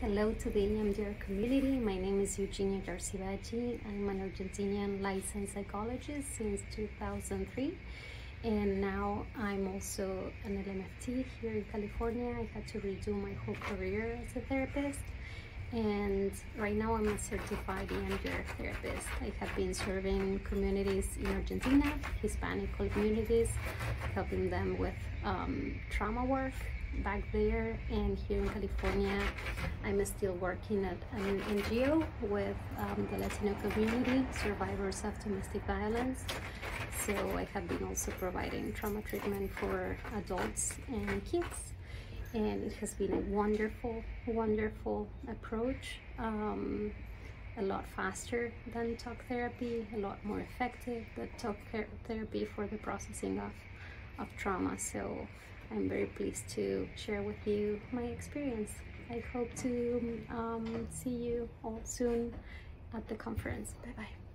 Hello to the EMDR community. My name is Eugenia Tarzibachi. I'm an Argentinian licensed psychologist since 2003 and now I'm also an LMFT here in California. I had to redo my whole career as a therapist and right now I'm a certified EMDR therapist. I have been serving communities in Argentina, Hispanic communities, helping them with um, trauma work back there and here in California I'm still working at an NGO with um, the Latino community, survivors of domestic violence. So I have been also providing trauma treatment for adults and kids and it has been a wonderful, wonderful approach. Um, a lot faster than talk therapy, a lot more effective than talk therapy for the processing of, of trauma. So I'm very pleased to share with you my experience. I hope to um, see you all soon at the conference. Bye bye.